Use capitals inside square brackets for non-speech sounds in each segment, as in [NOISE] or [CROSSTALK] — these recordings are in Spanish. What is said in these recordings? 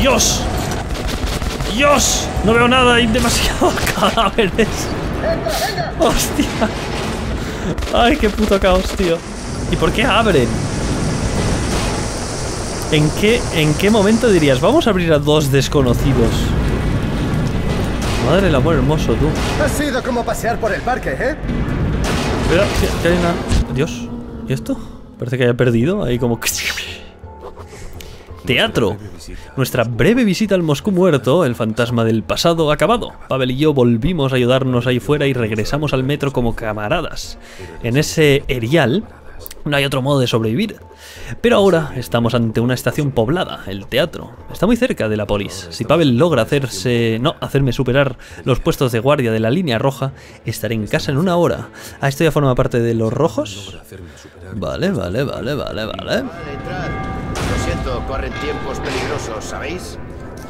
¡Dios! ¡Dios! No veo nada, hay demasiados [LAUGHS] cadáveres. ¡Hostia! ¡Ay, qué puto caos, tío! ¿Y por qué abren? ¿En qué, ¿En qué momento dirías, vamos a abrir a dos desconocidos? Madre del amor hermoso, tú. Ha sido como pasear por el parque, ¿eh? Mira, que hay una... Dios, ¿y esto? Parece que haya perdido, ahí como... [LAUGHS] Teatro. Nuestra breve visita al Moscú muerto, el fantasma del pasado acabado. Pavel y yo volvimos a ayudarnos ahí fuera y regresamos al metro como camaradas. En ese erial no hay otro modo de sobrevivir. Pero ahora estamos ante una estación poblada, el teatro. Está muy cerca de la polis. Si Pavel logra hacerse... no, hacerme superar los puestos de guardia de la línea roja, estaré en casa en una hora. Ah, esto ya forma parte de los rojos. Vale, vale, vale, vale, vale. Lo siento, corren tiempos peligrosos, ¿sabéis?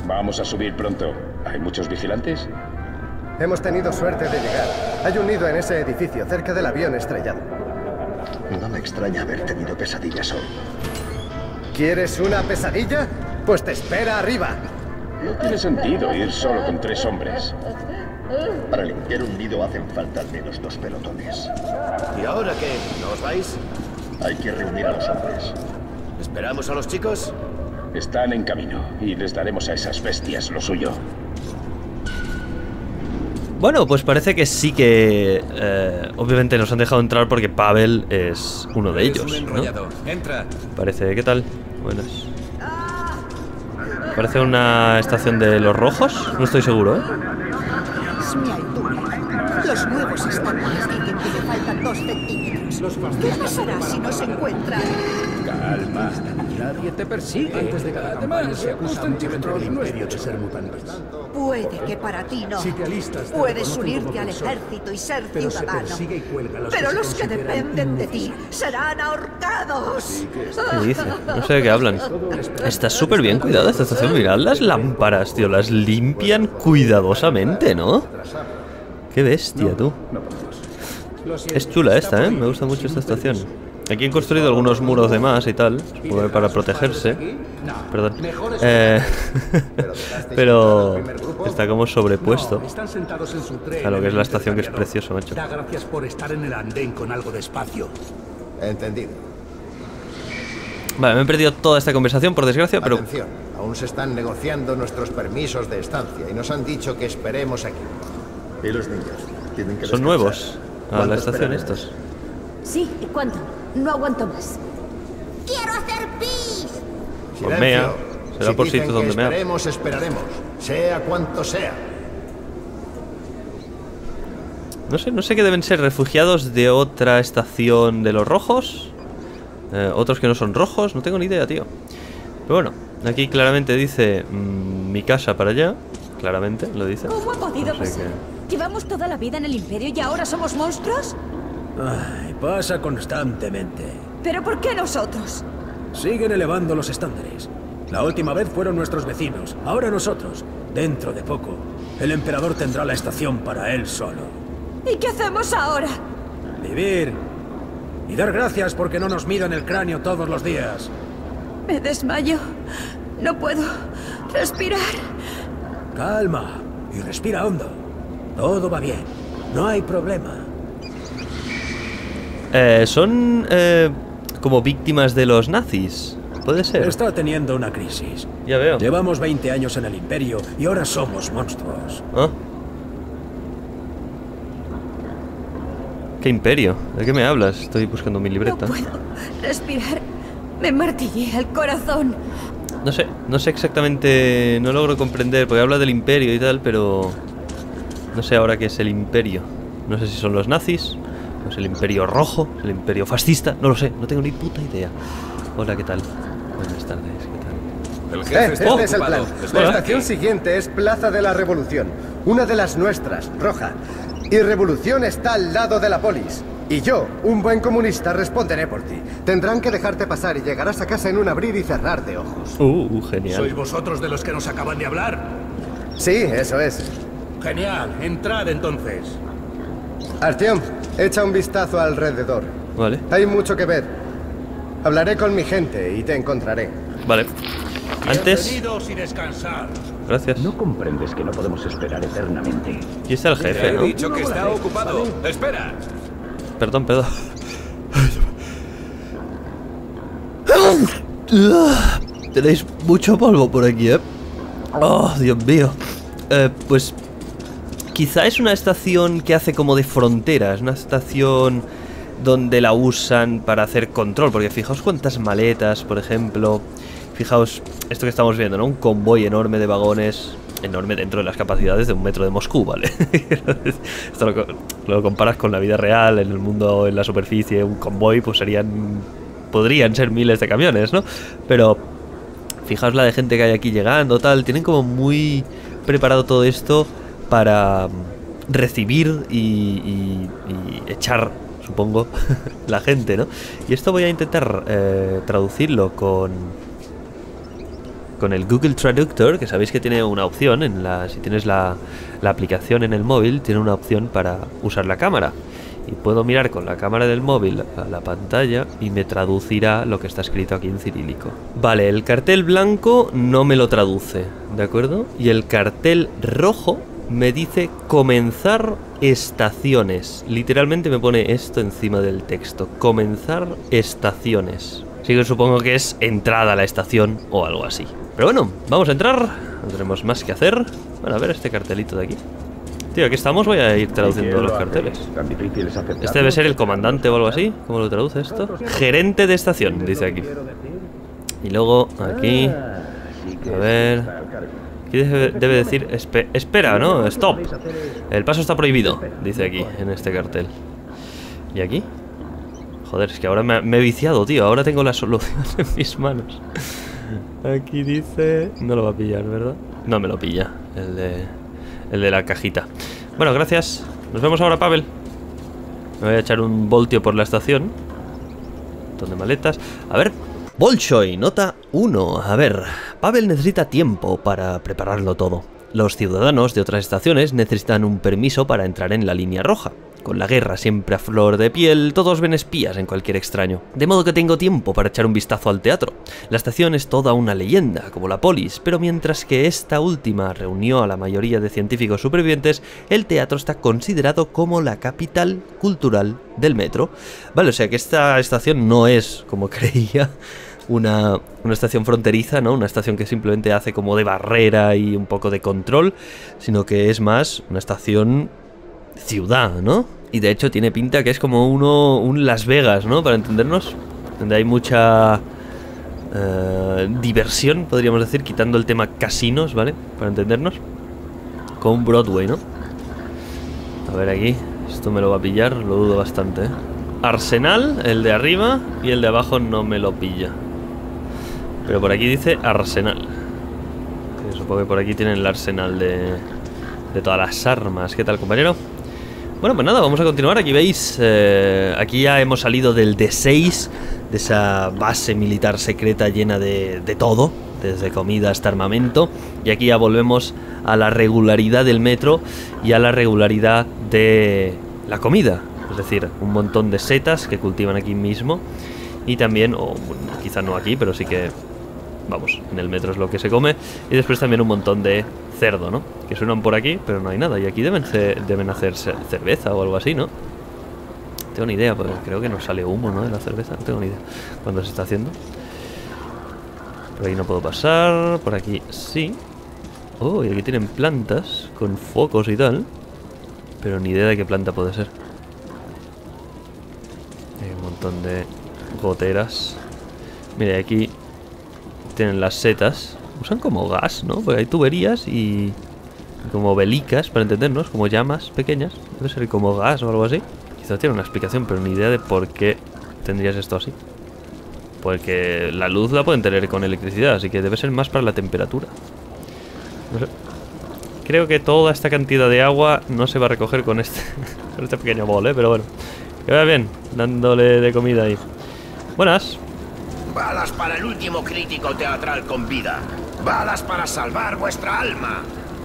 Vamos a subir pronto. ¿Hay muchos vigilantes? Hemos tenido suerte de llegar. Hay un nido en ese edificio, cerca del avión estrellado. No me extraña haber tenido pesadillas hoy. ¿Quieres una pesadilla? Pues te espera arriba. No tiene sentido ir solo con tres hombres. Para limpiar un nido hacen falta al menos dos pelotones. ¿Y ahora qué? ¿No os vais? Hay que reunir a los hombres. ¿Esperamos a los chicos? Están en camino y les daremos a esas bestias lo suyo. Bueno, pues parece que sí que... eh, obviamente nos han dejado entrar porque Pavel es uno de ellos, ¿no? Entra. Parece... ¿Qué tal? Buenas. Parece una estación de los rojos. No estoy seguro, ¿eh? Es mi altura. Los nuevos estándares dicen que le faltan dos centímetros. ¿Qué pasará si no se encuentran? Te persigue. Antes de cada Además, un centímetro no es mucho. ser mutantes. Puede que para ti no. Si te alistas, te Puedes unirte al ejército y ser Pero se ciudadano. persigue y los Pero que los se que dependen de ti serán ahorcados. [LAUGHS] ¿Qué dice? No sé de qué hablan. Está súper bien cuidada esta estación. Mirad las lámparas, tío. Las limpian cuidadosamente, ¿no? Qué bestia, tú. Es chula esta, ¿eh? Me gusta mucho esta estación. Aquí han construido algunos muros de más y tal, que para protegerse. Perdón. Eh, [LAUGHS] pero está como sobrepuesto a lo que es la estación, que es precioso, macho. Gracias por estar en el andén con algo de espacio. Entendido. Vale, me he perdido toda esta conversación, por desgracia, pero... Atención, aún se están negociando nuestros permisos de estancia y nos han dicho que esperemos aquí. ¿Y los niños? Tienen que Son nuevos a la ¿Cuánto estación esperaremos? estos. Sí, ¿y cuánto? No aguanto más. ¡Quiero hacer pis! Pues mea. Silencio. Será Si por sitios donde que mea. Esperemos, esperaremos. Sea cuanto sea. No sé, no sé qué deben ser refugiados de otra estación de los rojos. Eh, otros que no son rojos, no tengo ni idea, tío. Pero bueno, aquí claramente dice mm, mi casa para allá. Claramente lo dice. ¿Cómo ha podido No sé pasar? Llevamos toda la vida en el Imperio y ahora somos monstruos. Ay, pasa constantemente. ¿Pero por qué nosotros? Siguen elevando los estándares. La última vez fueron nuestros vecinos, ahora nosotros. Dentro de poco, el emperador tendrá la estación para él solo. ¿Y qué hacemos ahora? Vivir y dar gracias porque no nos midan el cráneo todos los días. Me desmayo. No puedo respirar. Calma y respira hondo. Todo va bien. No hay problema. Eh, son eh, como víctimas de los nazis. Puede ser. Está teniendo una crisis. Ya veo. Llevamos 20 años en el imperio y ahora somos monstruos. ¿Ah? ¿Qué imperio? ¿De qué me hablas? Estoy buscando mi No libreta. puedo respirar. Me martillé el corazón. No sé, no sé exactamente, no logro comprender, porque habla del imperio y tal, pero no sé ahora qué es el imperio. No sé si son los nazis, es el imperio rojo, es el imperio fascista, no lo sé, no tengo ni puta idea. Hola, ¿qué tal? Buenas tardes, ¿qué tal? El Eh, jefe está este es el plan. La estación siguiente es Plaza de la Revolución, una de las nuestras, roja. Y Revolución está al lado de la polis. Y yo, un buen comunista, responderé por ti. Tendrán que dejarte pasar y llegarás a casa en un abrir y cerrar de ojos. Uh, genial. ¿Sois vosotros de los que nos acaban de hablar? Sí, eso es. Genial, entrad entonces. Artyom, echa un vistazo alrededor. Vale, Hay mucho que ver. Hablaré con mi gente y te encontraré. vale. Antes... Y descansar. Gracias. No comprendes que no podemos esperar eternamente. Aquí está el jefe, ¿no? dicho que está ocupado. Espera. Perdón, perdón. [LAUGHS] Tenéis mucho polvo por aquí, ¿eh? Oh, Dios mío. Eh, pues quizá es una estación que hace como de frontera. Es una estación donde la usan para hacer control. Porque fijaos cuántas maletas, por ejemplo. Fijaos esto que estamos viendo, ¿no? Un convoy enorme de vagones. Enorme dentro de las capacidades de un metro de Moscú, ¿vale? [LAUGHS] esto lo, lo comparas con la vida real, en el mundo, en la superficie, un convoy, pues serían. Podrían ser miles de camiones, ¿no? Pero Fijaos la de gente que hay aquí llegando, tal. Tienen como muy preparado todo esto para mm, recibir y, y- echar, supongo, [LAUGHS] la gente, ¿no? Y esto voy a intentar eh, traducirlo con con el Google Traductor, que sabéis que tiene una opción en la si tienes la, la aplicación en el móvil, tiene una opción para usar la cámara. Y puedo mirar con la cámara del móvil a la pantalla y me traducirá lo que está escrito aquí en cirílico. Vale, el cartel blanco no me lo traduce, ¿de acuerdo? Y el cartel rojo me dice comenzar estaciones. Literalmente me pone esto encima del texto. Comenzar estaciones. Así que supongo que es entrada a la estación o algo así. Pero bueno, vamos a entrar. No tenemos más que hacer. Bueno, a ver este cartelito de aquí. Tío, aquí estamos. Voy a ir traduciendo ¿Quién los carteles. Este debe ser el comandante o algo así. ¿Cómo lo traduce esto? Gerente de estación, dice aquí. Y luego aquí. A ver. Aquí debe, decir espe- espera, ¿no? Stop. El paso está prohibido, dice aquí, en este cartel. ¿Y aquí? Joder, es que ahora me, me he viciado, tío. Ahora tengo la solución [LAUGHS] en mis manos. Aquí dice... No lo va a pillar, ¿verdad? No me lo pilla. El de... El de la cajita. Bueno, gracias. Nos vemos ahora, Pavel. Me voy a echar un voltio por la estación. Un montón de maletas. A ver. Bolshoi, nota 1. A ver, Pavel necesita tiempo para prepararlo todo. Los ciudadanos de otras estaciones necesitan un permiso para entrar en la línea roja. Con la guerra siempre a flor de piel, todos ven espías en cualquier extraño. De modo que tengo tiempo para echar un vistazo al teatro. La estación es toda una leyenda, como la polis, pero mientras que esta última reunió a la mayoría de científicos supervivientes, el teatro está considerado como la capital cultural del metro. Vale, o sea que esta estación no es, como [LAUGHS] creía, una, una estación fronteriza, ¿no? Una estación que simplemente hace como de barrera y un poco de control, sino que es más una estación ciudad, ¿no? Y de hecho tiene pinta que es como uno, un Las Vegas, ¿no? Para entendernos, donde hay mucha eh, diversión, podríamos decir, quitando el tema casinos, ¿vale? Para entendernos. Con Broadway, ¿no? A ver aquí, esto me lo va a pillar, lo dudo bastante, ¿eh? Arsenal, el de arriba, y el de abajo no me lo pilla. Pero por aquí dice Arsenal. Supongo que por aquí tienen el arsenal de, de todas las armas. ¿Qué tal, compañero? Bueno, pues nada, vamos a continuar. Aquí veis, eh, aquí ya hemos salido del D6, de esa base militar secreta llena de, de todo, desde comida hasta armamento. Y aquí ya volvemos a la regularidad del metro y a la regularidad de la comida. Es decir, un montón de setas que cultivan aquí mismo. Y también, o bueno, quizá no aquí, pero sí que, vamos, en el metro es lo que se come. Y después también un montón de cerdo, ¿no? Que suenan por aquí, pero no hay nada. Y aquí deben, deben hacer ce- cerveza o algo así, ¿no? Tengo ni idea, porque creo que no sale humo, ¿no? De la cerveza, no tengo ni idea cuándo se está haciendo. Por ahí no puedo pasar, por aquí sí. Oh, y aquí tienen plantas con focos y tal. Pero ni idea de qué planta puede ser. Un montón de goteras. Mira, aquí tienen las setas. Usan como gas, ¿no? Porque hay tuberías y como velicas, para entendernos, como llamas pequeñas. Debe ser como gas o algo así. Quizá tiene una explicación, pero ni idea de por qué tendrías esto así. Porque la luz la pueden tener con electricidad, así que debe ser más para la temperatura. Creo que toda esta cantidad de agua no se va a recoger con este, [LAUGHS] con este pequeño bol, ¿eh? Pero bueno. Que vaya bien, dándole de comida ahí. Buenas. Balas para el último crítico teatral con vida. Balas para salvar vuestra alma.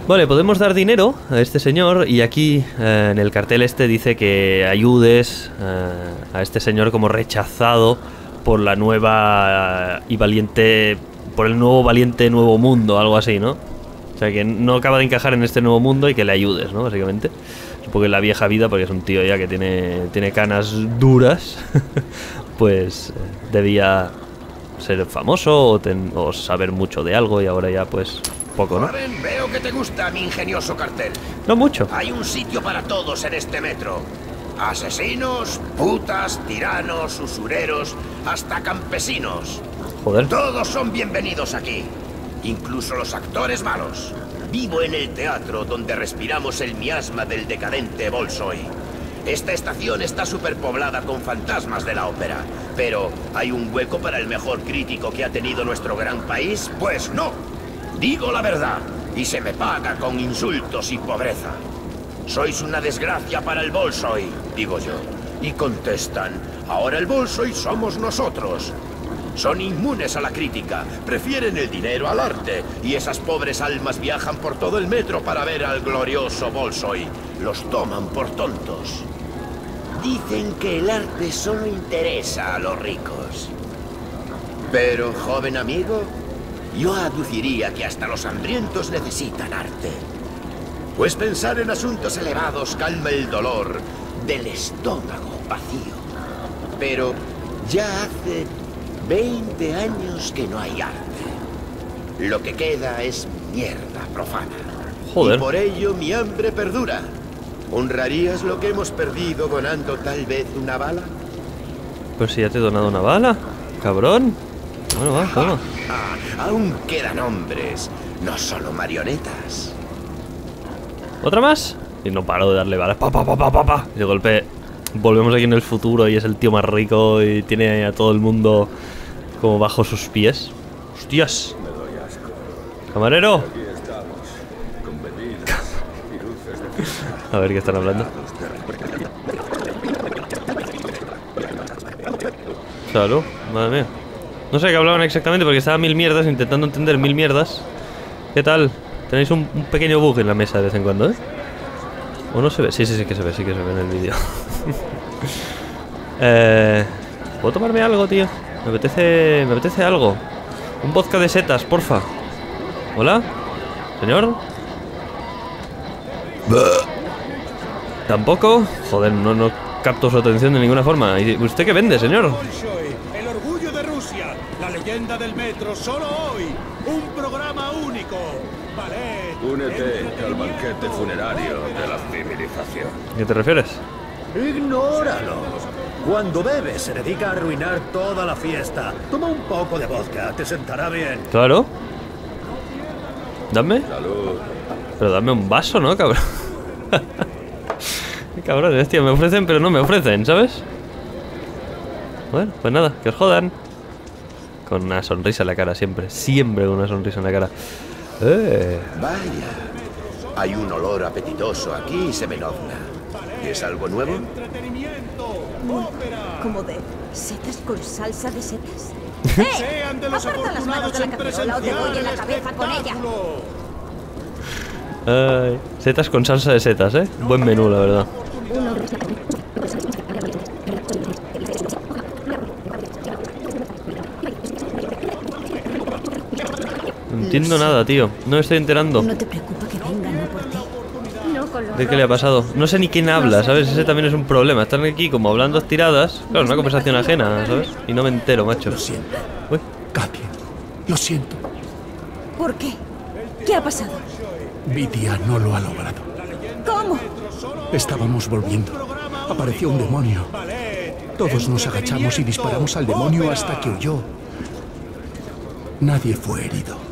Vale, podemos dar dinero a este señor y aquí eh, en el cartel este dice que ayudes eh, a este señor como rechazado por la nueva eh, y valiente por el nuevo valiente nuevo mundo, algo así, ¿no? O sea, que no acaba de encajar en este nuevo mundo y que le ayudes, ¿no? Básicamente. Supongo que la vieja vida, porque es un tío ya que tiene, tiene canas duras, [LAUGHS] pues debía ser famoso o, ten- o saber mucho de algo y ahora ya pues poco, ¿no? Warren, veo que te gusta mi ingenioso cartel. No mucho. Hay un sitio para todos en este metro. Asesinos, putas, tiranos, usureros, hasta campesinos. Joder. Todos son bienvenidos aquí. Incluso los actores malos. Vivo en el teatro donde respiramos el miasma del decadente Bolshoi. Esta estación está superpoblada con fantasmas de la ópera. Pero, ¿hay un hueco para el mejor crítico que ha tenido nuestro gran país? Pues no. Digo la verdad. Y se me paga con insultos y pobreza. Sois una desgracia para el Bolshoi, digo yo. Y contestan, ahora el Bolshoi somos nosotros. Son inmunes a la crítica, prefieren el dinero al arte, y esas pobres almas viajan por todo el metro para ver al glorioso Bolshoi. Los toman por tontos. Dicen que el arte solo interesa a los ricos. Pero, joven amigo, yo aduciría que hasta los hambrientos necesitan arte. Pues pensar en asuntos elevados calma el dolor del estómago vacío. Pero ya hace 20 años que no hay arte. Lo que queda es mierda profana. Joder. Y por ello mi hambre perdura. ¿Honrarías lo que hemos perdido donando tal vez una bala? Pues si ya te he donado una bala, cabrón. Bueno, va, toma. Ah, aún quedan hombres, no solo marionetas. ¿Otra más? Y no paro de darle balas. Pa, pa, pa, pa, pa, pa. Y de golpe volvemos aquí en el futuro y es el tío más rico y tiene a todo el mundo como bajo sus pies. ¡Hostias! ¡Camarero! A ver qué están hablando. Salud, madre mía. No sé qué hablaban exactamente porque estaba mil mierdas intentando entender mil mierdas. ¿Qué tal? Tenéis un, pequeño bug en la mesa de vez en cuando, ¿eh? ¿O no se ve? Sí, sí, sí que se ve, sí que se ve en el vídeo. [LAUGHS] eh, ¿Puedo tomarme algo, tío? Me apetece, me apetece algo. Un vodka de setas, porfa. ¿Hola? ¿Señor? ¿Tampoco? Joder, no, no capto su atención de ninguna forma. ¿Y usted qué vende, señor? El orgullo de Rusia, la leyenda del metro, solo hoy, un programa único. Ballet. Únete al banquete funerario de la civilización. ¿A qué te refieres? Ignóralo. Cuando bebe se dedica a arruinar toda la fiesta. Toma un poco de vodka, te sentará bien. Claro. Dame. Salud. Pero dame un vaso, ¿no, cabrón? [LAUGHS] Qué cabrones, tío. Me ofrecen, pero no me ofrecen, ¿sabes? Bueno, pues nada, que os jodan. Con una sonrisa en la cara, siempre. Siempre con una sonrisa en la cara. Eh. Vaya, hay un olor apetitoso aquí, Semenovna. ¿Es algo nuevo? ¿Como de setas con salsa de setas? [LAUGHS] Los Aparta las manos de la cacerola o te doy en la cabeza con ella. Ay, setas con salsa de setas, ¿eh? Buen menú, la verdad. Entiendo nada, tío. No me estoy enterando. No te preocupa que venga, no por ti. No con los ¿De qué le ha pasado? No sé ni quién habla, ¿sabes? Ese también es un problema. Están aquí como hablando tiradas. Claro, una conversación ajena, ¿sabes? Y no me entero, macho. Lo siento, Uy, Katia. Lo siento. ¿Por qué? ¿Qué ha pasado? Vitia no lo ha logrado. ¿Cómo? Estábamos volviendo. Apareció un demonio. Todos nos agachamos y disparamos al demonio hasta que huyó. Nadie fue herido.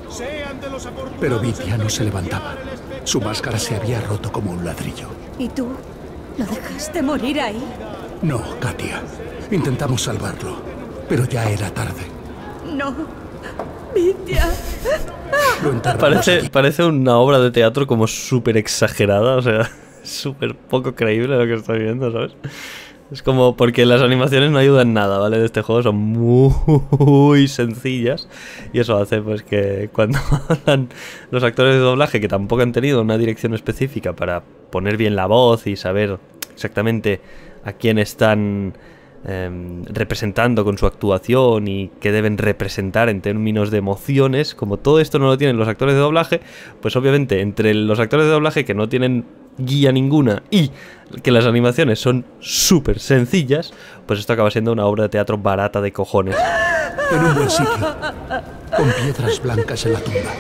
Pero Vitia no se levantaba. Su máscara se había roto como un ladrillo. ¿Y tú? ¿Lo dejaste morir ahí? No, Katia. Intentamos salvarlo. Pero ya era tarde. No. Enterramos parece, parece una obra de teatro como súper exagerada, o sea, [LAUGHS] súper poco creíble lo que estoy viendo, ¿sabes? Es como porque las animaciones no ayudan nada, ¿vale? De este juego son muy sencillas y eso hace pues que cuando [LAUGHS] hablan los actores de doblaje que tampoco han tenido una dirección específica para poner bien la voz y saber exactamente a quién están em, representando con su actuación y que deben representar en términos de emociones, como todo esto no lo tienen los actores de doblaje, pues obviamente entre los actores de doblaje que no tienen guía ninguna y que las animaciones son súper sencillas, pues esto acaba siendo una obra de teatro barata de cojones. En un buen sitio, con piedras blancas en la tumba.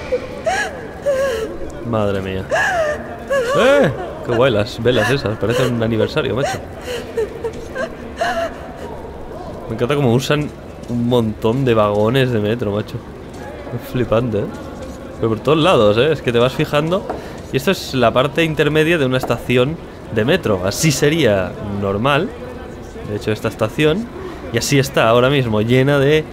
Madre mía. ¡Eh! ¡Qué guay las velas esas! Parece un aniversario, macho. Me encanta cómo usan un montón de vagones de metro, macho. Es flipante, ¿eh? Pero por todos lados, ¿eh? Es que te vas fijando. Y esto es la parte intermedia de una estación de metro. Así sería normal. De hecho, esta estación. Y así está ahora mismo, llena de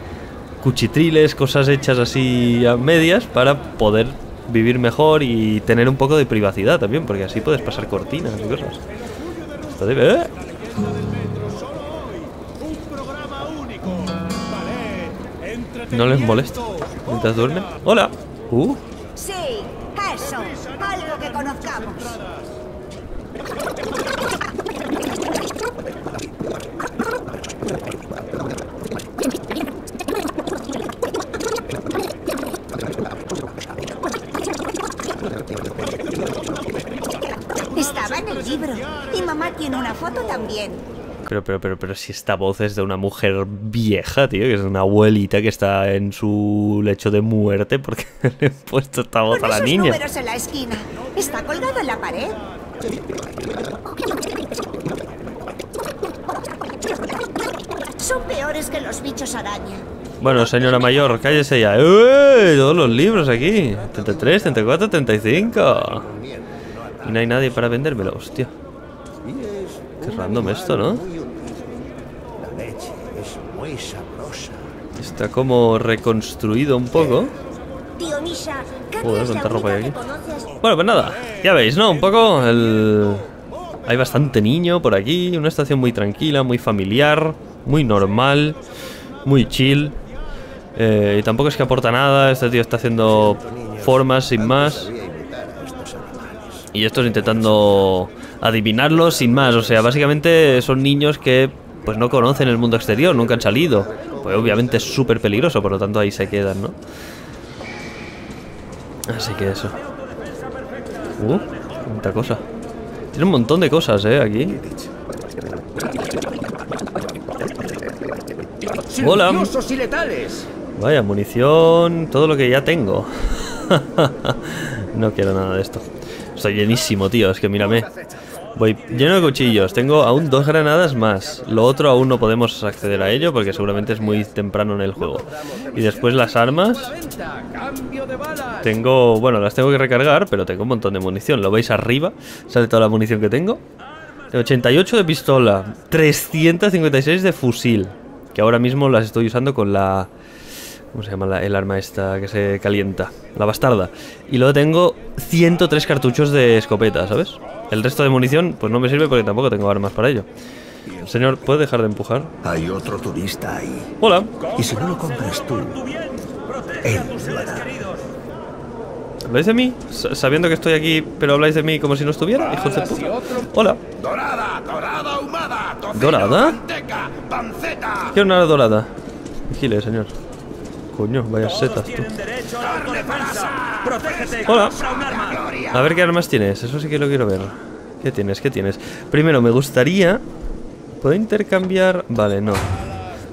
cuchitriles, cosas hechas así a medias para poder vivir mejor y tener un poco de privacidad también, porque así puedes pasar cortinas y cosas. Está de- ¡Eh! No les molesta mientras duermen. ¡Hola! ¡Uh! Estaba en el libro. Y mamá tiene una foto también. Pero, pero, pero, pero si esta voz es de una mujer vieja, tío, que es una abuelita que está en su lecho de muerte, porque [LAUGHS] le he puesto esta voz a la esos niña. números en la esquina. Está colgado en la pared. Son peores que los bichos araña. Bueno, señora mayor, cállese ya. ¡Eh! Todos los libros aquí. 33, 34, 35. Y no hay nadie para vendérmelo, hostia. Qué random esto, ¿no? La leche es muy sabrosa. Está como reconstruido un poco. Joder, cuánta ropa hay aquí. Bueno, pues nada, ya veis, ¿no? Un poco el... Hay bastante niño por aquí, una estación muy tranquila, muy familiar, muy normal, muy chill. Eh, y tampoco es que aporta nada, este tío está haciendo formas sin más. Y estos intentando adivinarlos sin más. O sea, básicamente son niños que pues no conocen el mundo exterior, nunca han salido. Pues obviamente es súper peligroso, por lo tanto ahí se quedan, ¿no? Así que eso. Uh, cuánta cosa. Tiene un montón de cosas, eh, aquí. Hola. ¡Silenciosos y letales! Vaya, munición, todo lo que ya tengo. [LAUGHS] no quiero nada de esto. Estoy llenísimo, tío, es que mírame. Voy lleno de cuchillos, tengo aún dos granadas más. Lo otro aún no podemos acceder a ello porque seguramente es muy temprano en el juego. Y después las armas. Tengo, bueno, las tengo que recargar, pero tengo un montón de munición. ¿Lo veis arriba? Sale toda la munición que tengo. Tengo 88 de pistola, 356 de fusil, que ahora mismo las estoy usando con la... ¿Cómo se llama la- el arma esta que se calienta? La bastarda. Y luego tengo 103 cartuchos de escopeta, ¿sabes? El resto de munición pues no me sirve porque tampoco tengo armas para ello. Señor, ¿puede dejar de empujar? Hay otro turista ahí. Hola. Y si no lo compras tú, él lo hará. ¿Habláis de mí? Sabiendo que estoy aquí, pero habláis de mí como si no estuviera, hijos de puta. Hola. Dorada, dorada ahumada, tocino, ¿Dorada? Quiero una dorada. Vigile, señor. Coño, vaya setas tú. Hola. A ver qué armas tienes, eso sí que lo quiero ver. ¿Qué tienes? ¿Qué tienes? Primero, me gustaría... ¿Puedo intercambiar? Vale, no.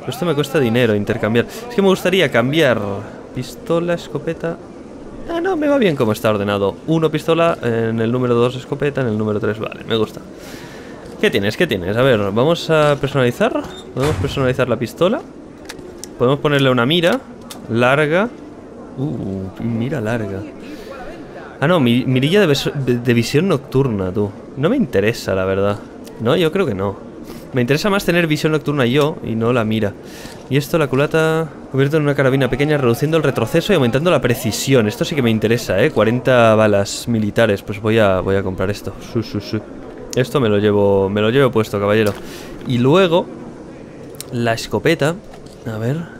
Esto me cuesta dinero intercambiar. Es que me gustaría cambiar pistola, escopeta... Ah, no, me va bien como está ordenado. Uno pistola, en el número 2 escopeta, en el número 3, vale, me gusta. ¿Qué tienes? ¿Qué tienes? A ver, vamos a personalizar. Podemos personalizar la pistola. Podemos ponerle una mira larga. Uh, mira larga. Ah, no, mi- mirilla de, visión nocturna, tú. No me interesa, la verdad. No, yo creo que no. Me interesa más tener visión nocturna yo y no la mira. Y esto, la culata, convierto en una carabina pequeña, reduciendo el retroceso y aumentando la precisión. Esto sí que me interesa, ¿eh? 40 balas militares. Pues voy a, comprar esto. Esto me lo llevo, me lo llevo puesto, caballero. Y luego, la escopeta. A ver.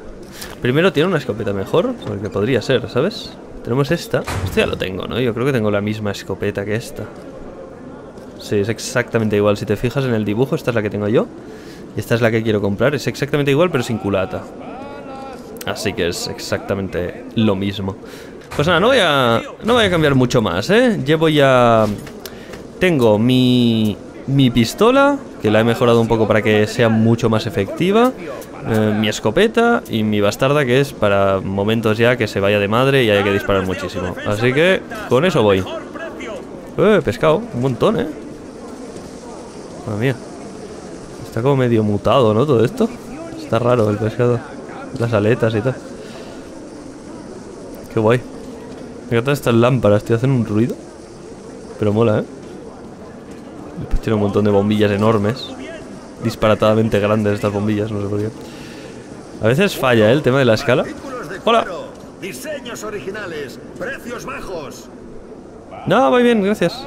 Primero tiene una escopeta mejor, porque podría ser, ¿sabes? Tenemos esta. Esto ya lo tengo, ¿no? Yo creo que tengo la misma escopeta que esta. Sí, es exactamente igual. Si te fijas en el dibujo, esta es la que tengo yo. Y esta es la que quiero comprar. Es exactamente igual, pero sin culata. Así que es exactamente lo mismo. Pues nada, no voy a, no voy a cambiar mucho más, ¿eh? Llevo ya... Tengo mi, mi pistola, que la he mejorado un poco para que sea mucho más efectiva. Eh, mi escopeta y mi bastarda, que es para momentos ya que se vaya de madre y haya que disparar muchísimo. Así que con eso voy. Eh, pescado, un montón, ¿eh? Madre mía. Está como medio mutado, ¿no? Todo esto. Está raro el pescado. Las aletas y tal. Qué guay. Me encantan estas lámparas, tío. Hacen un ruido. Pero mola, ¿eh? Después tiene un montón de bombillas enormes. Disparatadamente grandes estas bombillas, no sé por qué. A veces falla, ¿eh? El tema de la escala. Hola. Diseños originales, precios bajos. No, muy bien, gracias.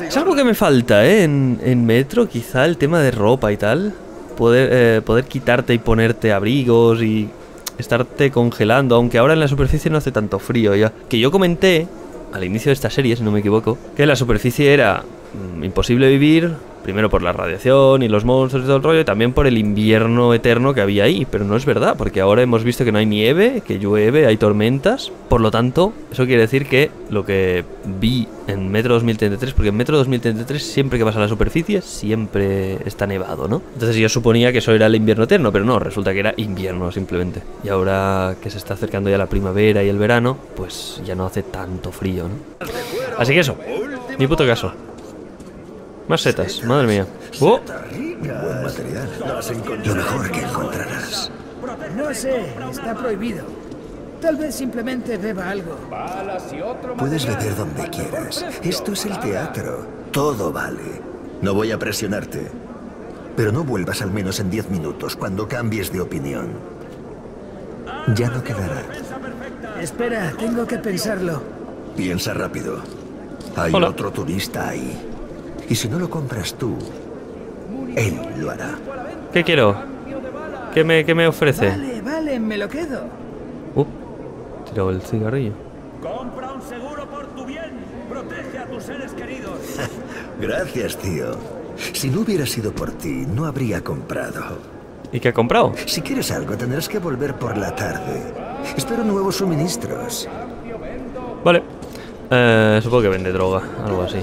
Es algo que me falta, ¿eh? En, en Metro, quizá el tema de ropa y tal. Poder, eh, poder quitarte y ponerte abrigos y estarte congelando, aunque ahora en la superficie no hace tanto frío ya. Que yo comenté al inicio de esta serie, si no me equivoco, que la superficie era mm, imposible vivir, primero por la radiación y los monstruos y todo el rollo, y también por el invierno eterno que había ahí, pero no es verdad, porque ahora hemos visto que no hay nieve, que llueve, hay tormentas, por lo tanto, eso quiere decir que lo que vi en Metro 2033, porque en Metro 2033 siempre que vas a la superficie siempre está nevado, ¿no? Entonces yo suponía que eso era el invierno eterno, pero no, resulta que era invierno simplemente. Y ahora que se está acercando ya la primavera y el verano, pues ya no hace tanto frío, ¿no? Así que eso, mi puto caso. Más setas, madre mía. ¡Oh! Buen material. Lo mejor que encontrarás. No sé, está prohibido. Tal vez simplemente beba algo. Puedes beber donde quieras. Esto es el teatro. Todo vale. No voy a presionarte. Pero no vuelvas al menos en diez minutos cuando cambies de opinión. Ya no quedará. Espera, tengo que pensarlo. Piensa rápido. Hay Hola. otro turista ahí. Y si no lo compras tú, él lo hará. ¿Qué quiero? ¿Qué me, qué me ofrece? Vale, vale, me lo quedo. Uh, tirado el cigarrillo. Compra un seguro por tu bien. Protege a tus seres queridos. [LAUGHS] Gracias, tío. Si no hubiera sido por ti, no habría comprado. ¿Y qué ha comprado? Si quieres algo, tendrás que volver por la tarde. Espero nuevos suministros. Vale. Eh, supongo que vende droga, algo así.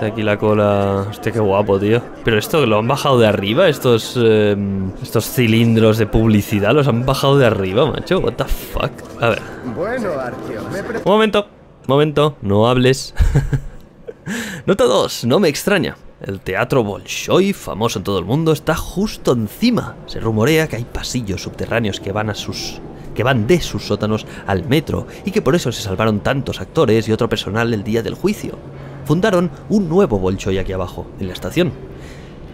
Está aquí la cola. Hostia, qué guapo, tío. Pero esto lo han bajado de arriba, estos eh, estos cilindros de publicidad los han bajado de arriba, macho. What the fuck. A ver, Bueno, Artio, me un momento, momento, no hables. [LAUGHS] Nota 2, no me extraña. El teatro Bolshoi, famoso en todo el mundo, está justo encima. Se rumorea que hay pasillos subterráneos que van a sus que van de sus sótanos al metro y que por eso se salvaron tantos actores y otro personal el día del juicio. Fundaron un nuevo Bolshoi aquí abajo, en la estación.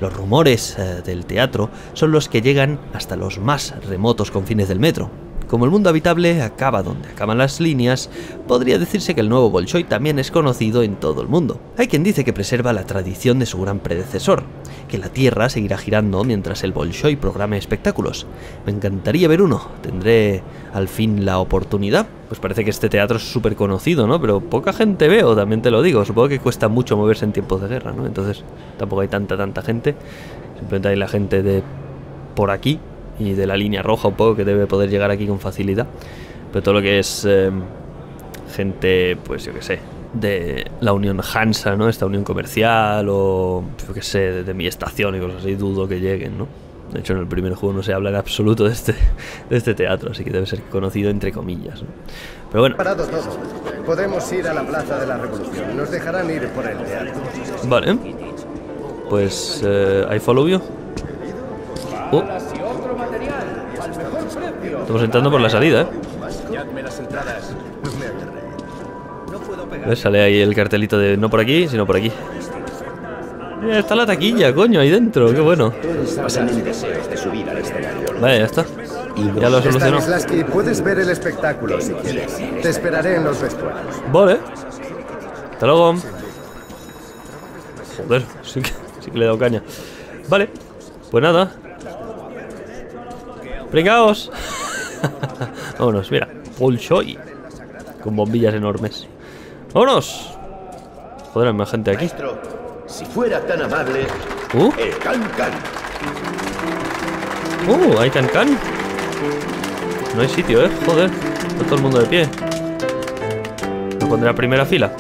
Los rumores eh, del teatro son los que llegan hasta los más remotos confines del metro. Como el mundo habitable acaba donde acaban las líneas, podría decirse que el nuevo Bolshoi también es conocido en todo el mundo. Hay quien dice que preserva la tradición de su gran predecesor, que la Tierra seguirá girando mientras el Bolshoi programe espectáculos. Me encantaría ver uno. ¿Tendré al fin la oportunidad? Pues parece que este teatro es súper conocido, ¿no? Pero poca gente veo, también te lo digo. Supongo que cuesta mucho moverse en tiempos de guerra, ¿no? Entonces tampoco hay tanta, tanta gente. Simplemente hay la gente de por aquí y de la línea roja un poco que debe poder llegar aquí con facilidad. Pero todo lo que es eh, gente, pues yo qué sé, de la Unión Hansa, ¿no? Esta unión comercial o yo qué sé, de, de mi estación y cosas así, dudo que lleguen, ¿no? De hecho, en el primer juego no se habla en absoluto de este, [LAUGHS] de este teatro, así que debe ser conocido entre comillas. ¿no? Pero bueno, Parado todo. Podemos ir a la Plaza de la Revolución. Nos dejarán ir por el teatro. vale. Pues, eh, I follow you. Uh, estamos entrando por la salida, ¿eh? ¿Ves? Sale ahí el cartelito de no por aquí, sino por aquí. Mira, está la taquilla, coño, ahí dentro, qué bueno. Vale, ya está. Ya lo solucionó. Puedes ver el espectáculo si quieres. Te esperaré en los vestuarios. Vale. Hasta luego. Joder, sí que, sí que le he dado caña. Vale. Pues nada. Pringaos. [LAUGHS] Vámonos, mira. Bolshoi. Con bombillas enormes. Vámonos. Joder, hay más gente aquí. Maestro, si fuera tan amable, Uh. El Can Can. Uh, hay can can. No hay sitio, eh. Joder. Está todo el mundo de pie. Lo pondré a primera fila.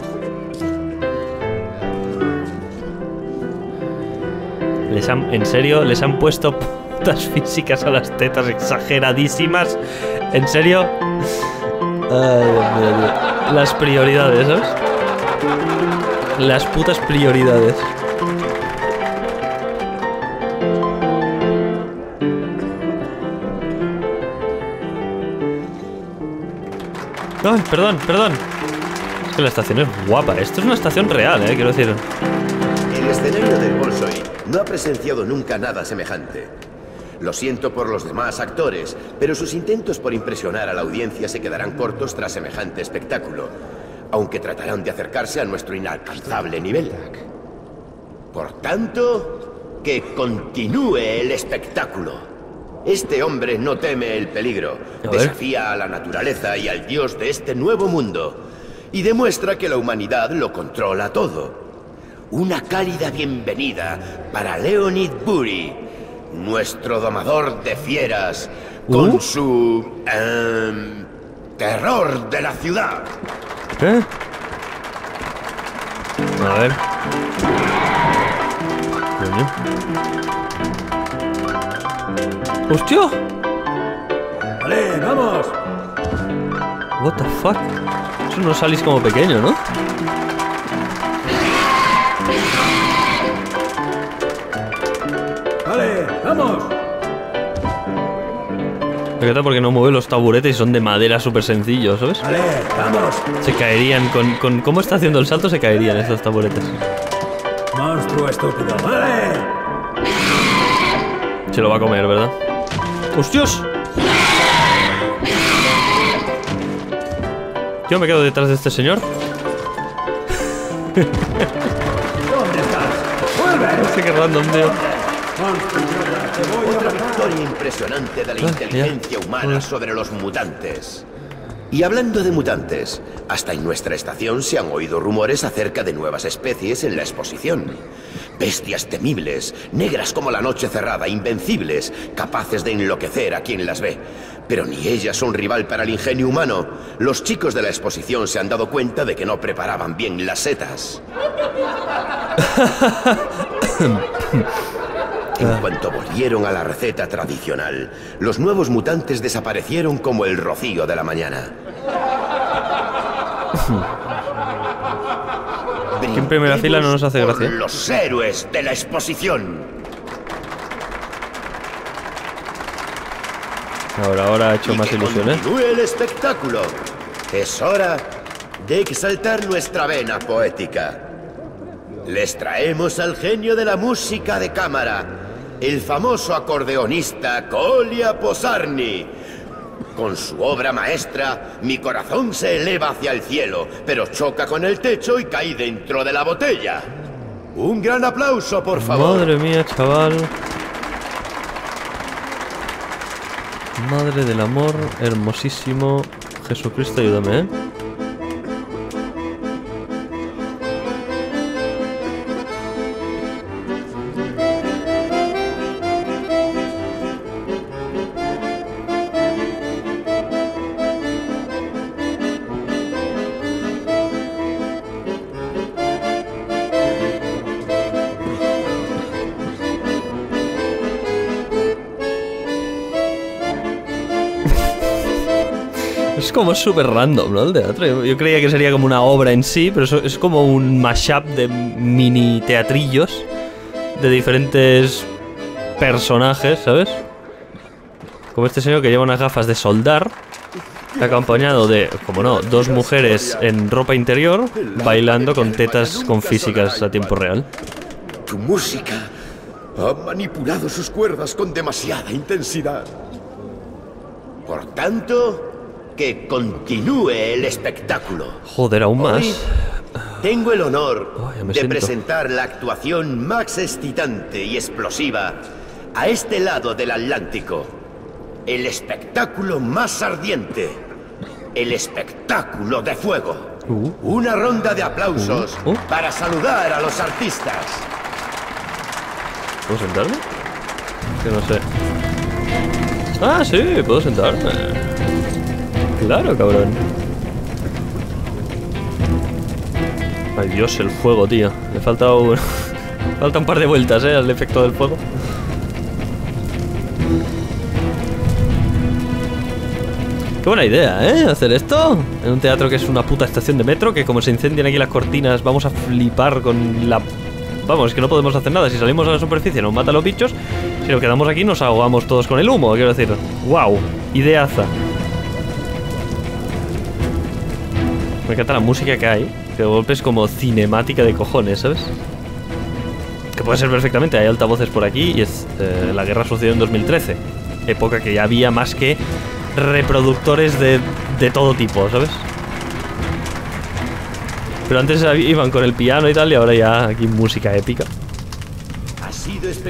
Les han, en serio, les han puesto putas [LAUGHS] físicas a las tetas exageradísimas. ¿En serio? Ay, Dios mío. Las prioridades, ¿sabes? Las putas prioridades. Ay, perdón, perdón. Es que la estación es guapa. Esto es una estación real, eh, quiero decir. El escenario del Bolshoi no ha presenciado nunca nada semejante. Lo siento por los demás actores, pero sus intentos por impresionar a la audiencia se quedarán cortos tras semejante espectáculo, aunque tratarán de acercarse a nuestro inalcanzable nivel. Por tanto, que continúe el espectáculo. Este hombre no teme el peligro, desafía a la naturaleza y al dios de este nuevo mundo, y demuestra que la humanidad lo controla todo. Una cálida bienvenida para Leonid Buri, nuestro domador de fieras, con Uh. su... em, terror de la ciudad. ¿Qué? A ver. Coño. ¡Hostia! ¡Vale, vamos! What the fuck? Eso no salís como pequeño, ¿no? Vamos! Me encanta porque no mueve los taburetes y son de madera súper sencillos, ¿sabes? ¡Vale, vamos! Se caerían con, con cómo está haciendo el salto, se caerían estos taburetes. ¡Monstruo estúpido! ¡Vale! Se lo va a comer, ¿verdad? ¡Hostios! Yo me quedo detrás de este señor. ¿Dónde estás? ¡Vuelve! [LAUGHS] No sé qué random, tío. ¡Monstruo idiota! ¡Te voy a Otra victoria impresionante de la Ah, inteligencia humana sobre los mutantes. Y hablando de mutantes, hasta en nuestra estación se han oído rumores acerca de nuevas especies en la exposición. Bestias temibles, negras como la noche cerrada, invencibles, capaces de enloquecer a quien las ve. Pero ni ellas son rival para el ingenio humano. Los chicos de la exposición se han dado cuenta de que no preparaban bien las setas. [LAUGHS] En cuanto volvieron a la receta tradicional, los nuevos mutantes desaparecieron como el rocío de la mañana. [LAUGHS] En primera fila no nos hace gracia. Los héroes de la exposición. Ahora, ahora ha hecho Y más que ilusiones. continúe el espectáculo. Es hora de exaltar nuestra vena poética. Les traemos al genio de la música de cámara, el famoso acordeonista Kolia Posarni. Con su obra maestra, mi corazón se eleva hacia el cielo, pero choca con el techo y cae dentro de la botella. Un gran aplauso, por favor. Madre mía, chaval. Madre del amor, hermosísimo. Jesucristo, ayúdame, ¿eh? Súper random, ¿no? El teatro. Yo, creía que sería como una obra en sí, pero eso es como un mashup de mini teatrillos de diferentes personajes, ¿sabes? Como este señor que lleva unas gafas de soldar, acompañado de, como no, dos mujeres en ropa interior bailando con tetas con físicas a tiempo real. Tu música ha manipulado sus cuerdas con demasiada intensidad. Por tanto, que continúe el espectáculo. Joder, aún más. Hoy tengo el honor Oh, de siento. presentar la actuación más excitante y explosiva a este lado del Atlántico. El espectáculo más ardiente. El espectáculo de fuego. Uh. Una ronda de aplausos Uh, uh. para saludar a los artistas. ¿Puedo sentarme? Que no sé. Ah, sí, puedo sentarme. Claro, cabrón. Ay, Dios, el fuego, tío. Le falta un... [LAUGHS] falta un par de vueltas, ¿eh? Al efecto del fuego. Qué buena idea, ¿eh? Hacer esto en un teatro que es una puta estación de metro, que como se incendian aquí las cortinas vamos a flipar con la... Vamos, que no podemos hacer nada. Si salimos a la superficie nos matan los bichos. Si nos quedamos aquí nos ahogamos todos con el humo, quiero decir. ¡Wow! Ideaza. Me encanta la música que hay. Que de golpe es como cinemática de cojones, ¿sabes? Que puede ser perfectamente. Hay altavoces por aquí y es... eh, la guerra sucedió en 2013. Época que ya había más que reproductores de, de todo tipo, ¿sabes? Pero antes iban con el piano y tal y ahora ya aquí música épica.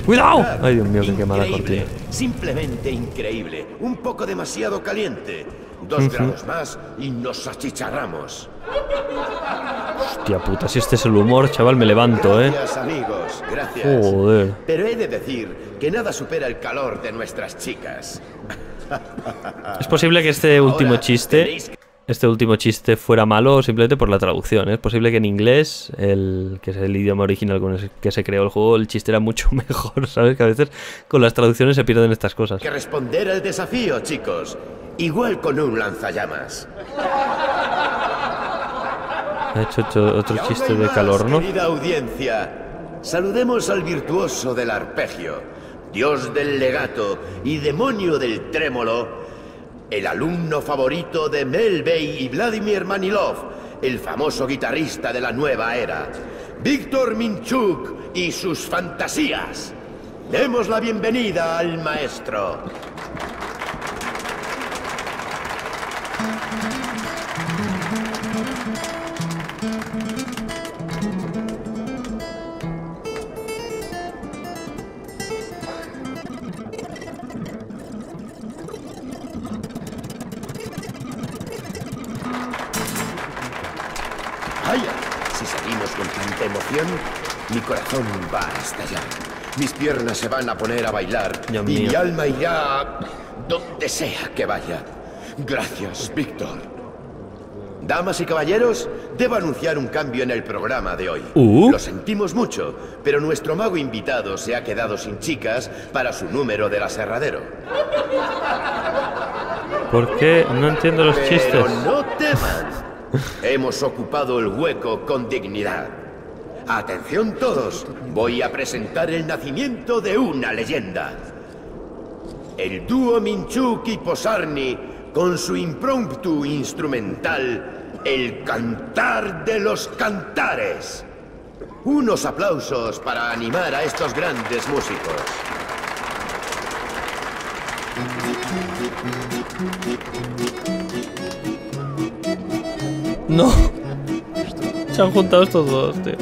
¡Cuidado! Ay, Dios mío, qué Increíble, cortina. Simplemente increíble. Un poco demasiado caliente. Dos Ujú. grados más y nos achicharramos. Hostia puta, si este es el humor, chaval, me levanto, ¿eh? Gracias, amigos. Gracias. Joder. Pero he de decir que nada supera el calor de nuestras chicas. [LAUGHS] Es posible que este último chiste, este último chiste fuera malo simplemente por la traducción. ¿eh? Es posible que en inglés, el que es el idioma original con el que se creó el juego, el chiste era mucho [LAUGHS] mejor, ¿sabes? Que a veces con las traducciones se pierden estas cosas. que responder al desafío, chicos. Igual con un lanzallamas. Ha hecho otro, chiste de más, calor, ¿no? Querida audiencia, saludemos al virtuoso del arpegio, dios del legato y demonio del trémolo, el alumno favorito de Melbey y Vladimir Manilov, el famoso guitarrista de la nueva era, Víctor Minchuk y sus fantasías. Demos la bienvenida al maestro. Si seguimos con tanta emoción, mi corazón va a estallar. Mis piernas se van a poner a bailar y mi alma irá donde sea que vaya. Gracias, Víctor. Damas y caballeros, debo anunciar un cambio en el programa de hoy. Uh. Lo sentimos mucho, pero nuestro mago invitado se ha quedado sin chicas para su número del aserradero. ¿Por qué? No entiendo los Pero chistes. no teman. [LAUGHS] Hemos ocupado el hueco con dignidad. Atención todos, voy a presentar el nacimiento de una leyenda. El dúo Minchuk y Posarni con su impromptu instrumental El Cantar de los Cantares. Unos aplausos para animar a estos grandes músicos. No. Se han juntado estos dos, tío.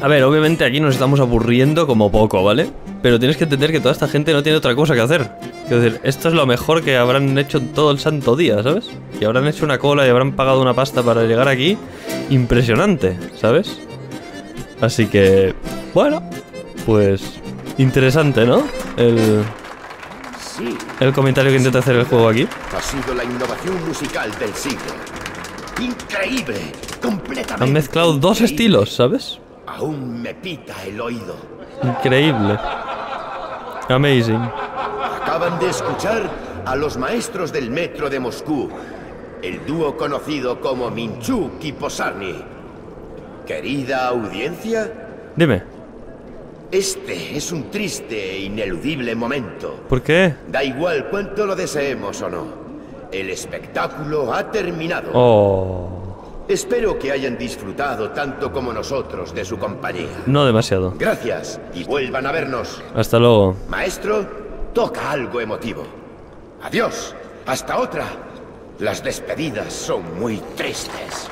A ver, obviamente aquí nos estamos aburriendo como poco, ¿vale? Pero tienes que entender que toda esta gente no tiene otra cosa que hacer. Decir, esto es lo mejor que habrán hecho en todo el santo día, ¿sabes? Y habrán hecho una cola y habrán pagado una pasta para llegar aquí. Impresionante, ¿sabes? Así que, bueno, pues interesante, ¿no? El, el comentario que intenta hacer el juego aquí. ha sido la innovación musical del siglo. Increíble, completamente. Han mezclado dos increíble. estilos, ¿sabes? Aún me pita el oído. Increíble. Amazing. Acaban de escuchar a los maestros del metro de Moscú, el dúo conocido como Minchuk y Posarni. Querida audiencia, Dime, este es un triste e ineludible momento. ¿por qué? Da igual cuánto lo deseemos o no. El espectáculo ha terminado. Oh, Espero que hayan disfrutado tanto como nosotros de su compañía. no demasiado. Gracias y vuelvan a vernos. Hasta luego. Maestro, toca algo emotivo. Adiós. Hasta otra. Las despedidas son muy tristes.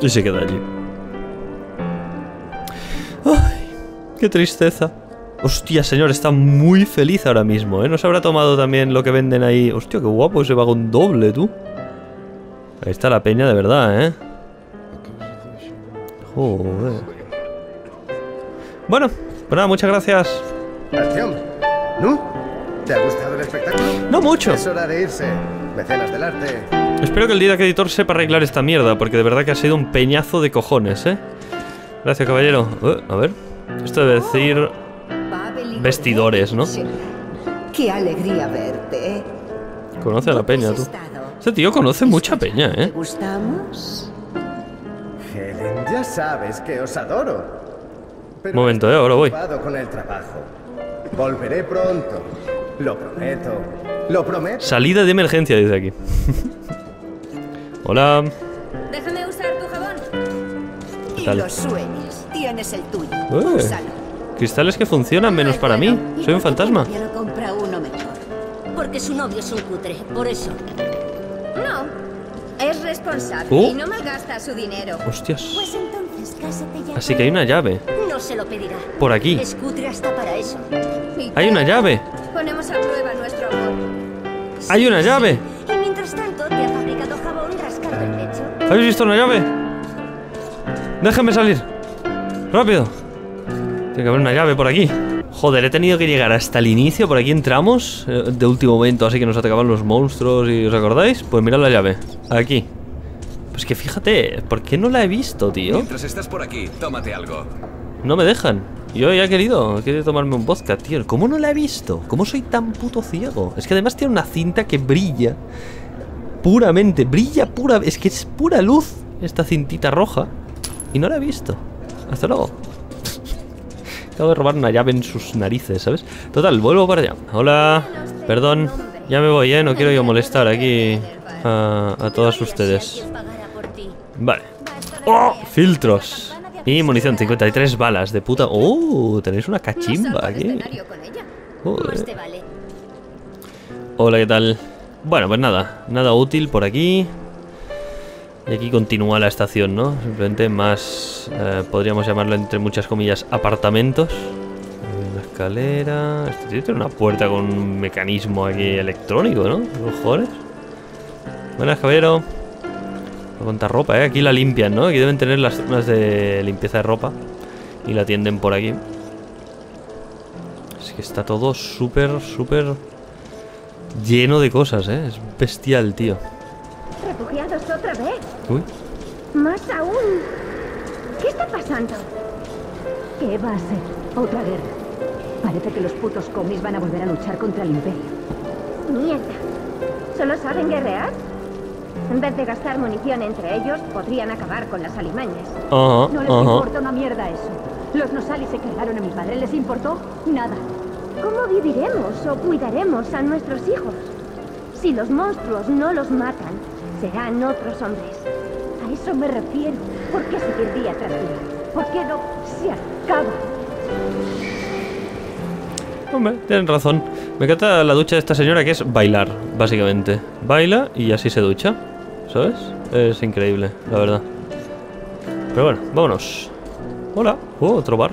Y se queda allí. Ay, qué tristeza. Hostia, señor, está muy feliz ahora mismo, ¿eh? ¿No se habrá tomado también lo que venden ahí? Hostia, qué guapo ese vagón doble, tú. Ahí está la peña de verdad, ¿eh? Joder. Bueno, pues nada, muchas gracias. Acción. ¿No? ¿Te ha gustado el espectáculo? No mucho. Es hora de irse. Mecenas del arte. Espero que el Didac Editor sepa arreglar esta mierda, porque de verdad que ha sido un peñazo de cojones, ¿eh? Gracias, caballero. Eh, a ver. Esto debe decir... Vestidores, ¿no? Qué alegría verte. Conoce a la peña, tú. Este tío conoce mucha peña, ¿eh? ¿Te gustamos? Helen, ya sabes que os adoro. Pero Momento, eh, ahora voy. con el trabajo. Volveré pronto. Lo prometo. Lo prometo. Salida de emergencia, dice aquí. [LAUGHS] Hola. Déjame usar tu jabón. ¿Qué Y tal? lo sueñes. Tienes el tuyo. Eh, Úsalo. cristales que funcionan menos para mí. Soy un fantasma. Ya no compra uno mejor. Porque su novio es un cutre, por eso. No. Es responsable Uh. y no malgasta su dinero. Hostias. Pues entonces cásate ya. Así que hay una llave. No se lo pedirá. Por aquí. Hasta para eso. Hay una llave. Ponemos a prueba nuestro amor. Hay una llave. Y mientras tanto te ha fabricado jabón rascando el pecho. ¿Habéis visto una llave? Déjenme salir. Rápido. Tiene que haber una llave por aquí. Joder, he tenido que llegar hasta el inicio. Por aquí entramos eh, de último momento, así que nos atacaban los monstruos. ¿Y os acordáis? Pues mirad la llave. Aquí. Pues que fíjate, ¿por qué no la he visto, tío? Mientras estás por aquí, tómate algo. No me dejan. Yo ya he querido, he querido tomarme un vodka, tío. ¿Cómo no la he visto? ¿Cómo soy tan puto ciego? Es que además tiene una cinta que brilla. Puramente, brilla pura. Es que es pura luz esta cintita roja. Y no la he visto. Hasta luego. Acabo de robar una llave en sus narices, ¿sabes? Total, vuelvo para allá. Hola, perdón. Ya me voy, ¿eh? No quiero yo molestar aquí a, a todas ustedes. Vale. ¡Oh! Filtros. Y munición, 53 balas de puta. ¡Oh! Tenéis una cachimba aquí. Joder. Hola, ¿qué tal? Bueno, pues nada, nada útil por aquí. Y aquí continúa la estación, ¿no? Simplemente más, eh, podríamos llamarlo entre muchas comillas, apartamentos. Una escalera. Tío tiene una puerta con un mecanismo aquí electrónico, ¿no? Los joder. Buenas, caballero. Cuánta ropa, ¿eh? Aquí la limpian, ¿no? Aquí deben tener las zonas de limpieza de ropa. Y la tienden por aquí. Es que está todo súper, súper lleno de cosas, ¿eh? Es bestial, tío. Más aún. ¿Qué está pasando? ¿Qué va a ser? Otra guerra. Parece que los putos comis van a volver a luchar contra el imperio. Mierda. ¿Solo saben guerrear? En vez de gastar munición entre ellos, podrían acabar con las alimañas. No les ajá. importa una mierda eso. Los Nosali se cargaron a mi padre. ¿Les importó? Nada. ¿Cómo viviremos o cuidaremos a nuestros hijos? Si los monstruos no los matan, serán otros hombres. Eso me refiero. ¿Por qué seguir día tras día? ¿Por qué no se acaba? Hombre, tienen razón. Me encanta la ducha de esta señora que es bailar, básicamente. Baila y así se ducha, ¿sabes? Es increíble, la verdad. Pero bueno, vámonos. Hola. Oh, otro bar.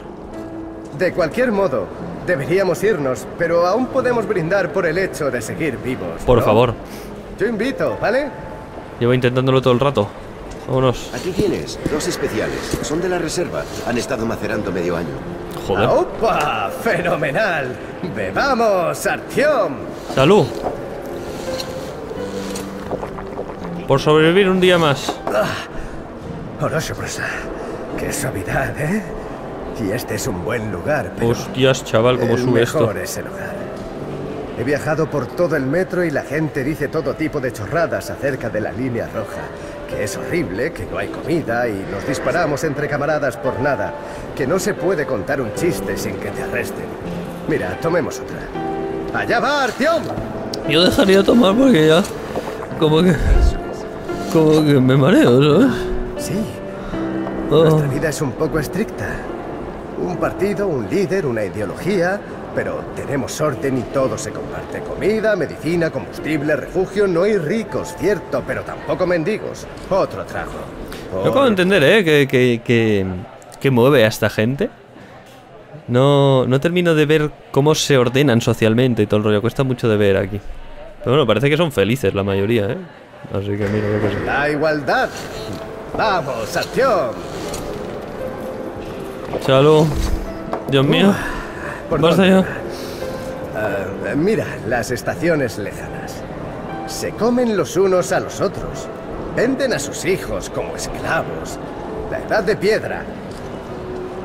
De cualquier modo, deberíamos irnos, pero aún podemos brindar por el hecho de seguir vivos. Por ¿no? favor. Yo invito, ¿vale? Llevo intentándolo todo el rato. Vámonos. Aquí tienes, dos especiales. Son de la reserva. Han estado macerando medio año. Joder. ¡Opa! ¡Fenomenal! ¡Bebamos, Artyom! ¡Salud! Por sobrevivir un día más. Oroshoprosa. ¡Qué suavidad, ¿eh? Y este es un buen lugar, pero Hostias, chaval, cómo el sube esto. mejor es el hogar. He viajado por todo el metro y la gente dice todo tipo de chorradas acerca de la línea roja. Que es horrible, que no hay comida y nos disparamos entre camaradas por nada. Que no se puede contar un chiste sin que te arresten. Mira, tomemos otra. ¡Allá va, Artyom! Yo dejaría de tomar porque ya. Como que. Como que me mareo, ¿sabes? Sí. Oh. Nuestra vida es un poco estricta. Un partido, un líder, una ideología, pero tenemos orden y todo se comparte. Comida, medicina, combustible, refugio. No hay ricos, cierto, pero tampoco mendigos. Otro trago. No puedo entender, ¿eh? Que, que, que, que mueve a esta gente. No, no termino de ver cómo se ordenan socialmente y todo el rollo. Cuesta mucho de ver aquí. Pero bueno, parece que son felices la mayoría, ¿eh? Así que mira, qué cosa. La igualdad. Vamos, acción. Chalo. Dios mío. ¿Por Ya. Ah, mira, las estaciones lejanas. Se comen los unos a los otros. Venden a sus hijos como esclavos. La edad de piedra.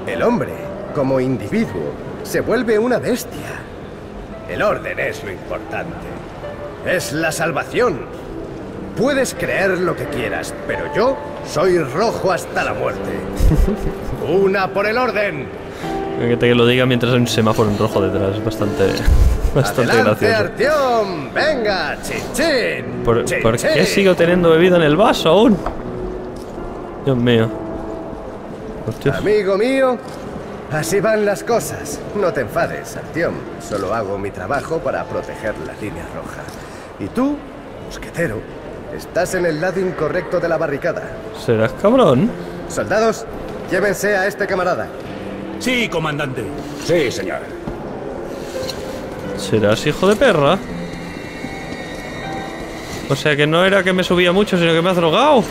El hombre, como individuo, se vuelve una bestia. El orden es lo importante. Es la salvación. Puedes creer lo que quieras, pero yo soy rojo hasta la muerte. [LAUGHS] Una por el orden. Que te lo diga mientras hay un semáforo en rojo detrás. Es bastante, [LAUGHS] bastante Adelante, gracioso. Venga, chin chin. ¿Por, Chin, por qué sigo teniendo bebida en el vaso aún? Dios mío. Hostias. Amigo mío, así van las cosas. No te enfades, Artiom. Solo hago mi trabajo para proteger la línea roja. Y tú, mosquetero, estás en el lado incorrecto de la barricada. ¿Serás cabrón? Soldados, llévense a este camarada. Sí, comandante. Sí, señor. ¿Serás hijo de perra? O sea que no era que me subía mucho, sino que me has drogado.